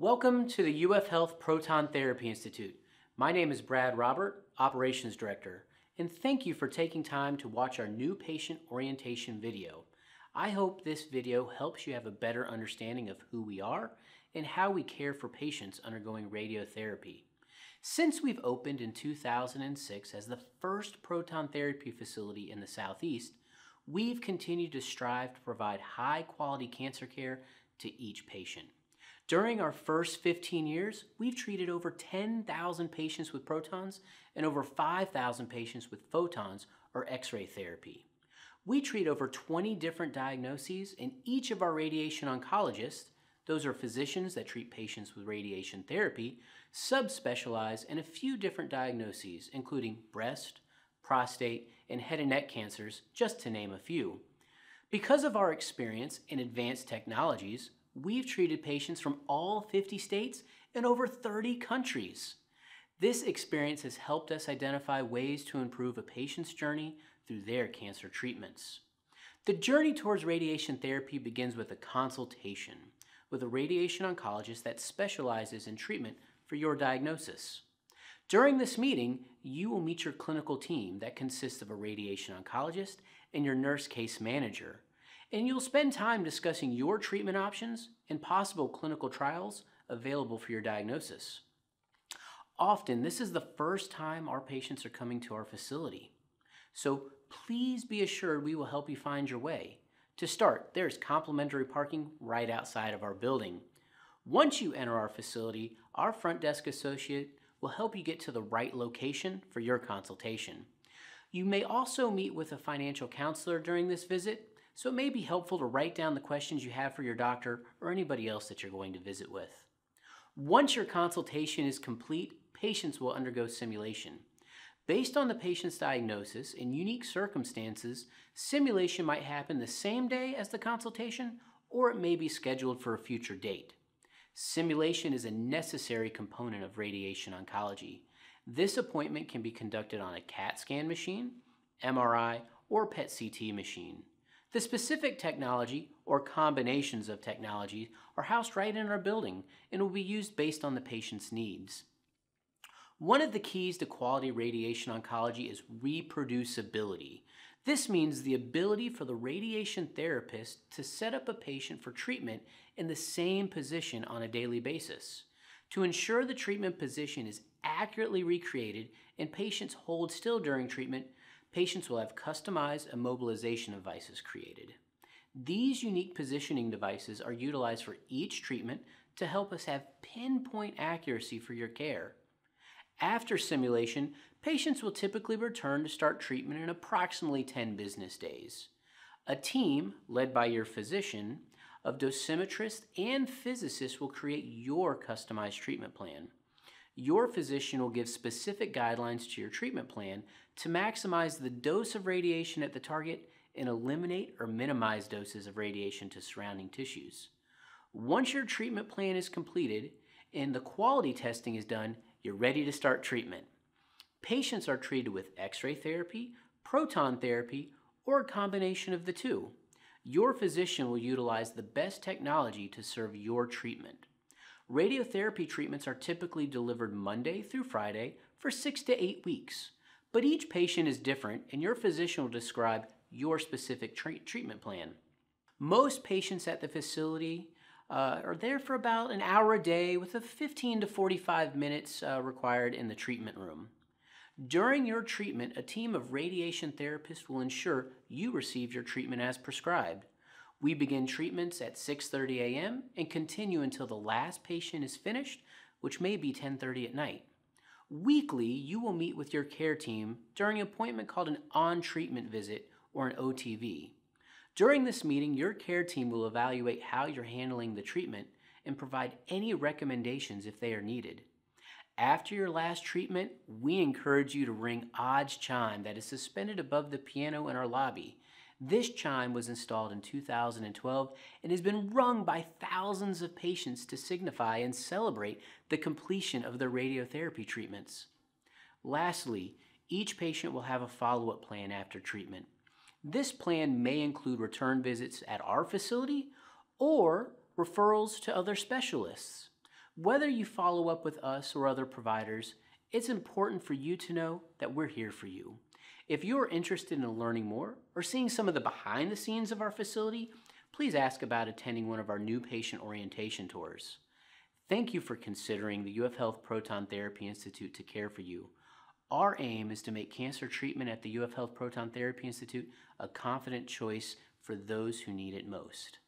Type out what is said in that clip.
Welcome to the UF Health Proton Therapy Institute. My name is Brad Robert, Operations Director, and thank you for taking time to watch our new patient orientation video. I hope this video helps you have a better understanding of who we are and how we care for patients undergoing radiotherapy. Since we've opened in 2006 as the first proton therapy facility in the Southeast, we've continued to strive to provide high quality cancer care to each patient. During our first 15 years, we've treated over 10,000 patients with protons and over 5,000 patients with photons or X-ray therapy. We treat over 20 different diagnoses and each of our radiation oncologists, those are physicians that treat patients with radiation therapy, subspecialize in a few different diagnoses, including breast, prostate, and head and neck cancers, just to name a few. Because of our experience in advanced technologies, we've treated patients from all 50 states and over 30 countries. This experience has helped us identify ways to improve a patient's journey through their cancer treatments. The journey towards radiation therapy begins with a consultation with a radiation oncologist that specializes in treatment for your diagnosis. During this meeting, you will meet your clinical team that consists of a radiation oncologist and your nurse case manager, and you'll spend time discussing your treatment options and possible clinical trials available for your diagnosis. Often, this is the first time our patients are coming to our facility. So please be assured we will help you find your way. To start, there's complimentary parking right outside of our building. Once you enter our facility, our front desk associate will help you get to the right location for your consultation. You may also meet with a financial counselor during this visit, so it may be helpful to write down the questions you have for your doctor or anybody else that you're going to visit with. Once your consultation is complete, patients will undergo simulation. Based on the patient's diagnosis and unique circumstances, simulation might happen the same day as the consultation or it may be scheduled for a future date. Simulation is a necessary component of radiation oncology. This appointment can be conducted on a CAT scan machine, MRI, or PET CT machine. The specific technology or combinations of technologies are housed right in our building and will be used based on the patient's needs. One of the keys to quality radiation oncology is reproducibility. This means the ability for the radiation therapist to set up a patient for treatment in the same position on a daily basis. To ensure the treatment position is accurately recreated and patients hold still during treatment, patients will have customized immobilization devices created. These unique positioning devices are utilized for each treatment to help us have pinpoint accuracy for your care. After simulation, patients will typically return to start treatment in approximately 10 business days. A team, led by your physician, of dosimetrists and physicists will create your customized treatment plan. Your physician will give specific guidelines to your treatment plan to maximize the dose of radiation at the target and eliminate or minimize doses of radiation to surrounding tissues. Once your treatment plan is completed and the quality testing is done, you're ready to start treatment. Patients are treated with X-ray therapy, proton therapy, or a combination of the two. Your physician will utilize the best technology to serve your treatment. Radiotherapy treatments are typically delivered Monday through Friday for six to eight weeks, but each patient is different and your physician will describe your specific treatment plan. Most patients at the facility uh, are there for about an hour a day with a 15 to 45 minutes uh, required in the treatment room. During your treatment, a team of radiation therapists will ensure you receive your treatment as prescribed. We begin treatments at 6:30 a.m. and continue until the last patient is finished, which may be 10:30 at night. Weekly, you will meet with your care team during an appointment called an on-treatment visit or an OTV. During this meeting, your care team will evaluate how you're handling the treatment and provide any recommendations if they are needed. After your last treatment, we encourage you to ring Odds chime that is suspended above the piano in our lobby. This chime was installed in 2012 and has been rung by thousands of patients to signify and celebrate the completion of their radiotherapy treatments. Lastly, each patient will have a follow-up plan after treatment. This plan may include return visits at our facility or referrals to other specialists. Whether you follow up with us or other providers, it's important for you to know that we're here for you. If you are interested in learning more or seeing some of the behind the scenes of our facility, please ask about attending one of our new patient orientation tours. Thank you for considering the UF Health Proton Therapy Institute to care for you. Our aim is to make cancer treatment at the UF Health Proton Therapy Institute a confident choice for those who need it most.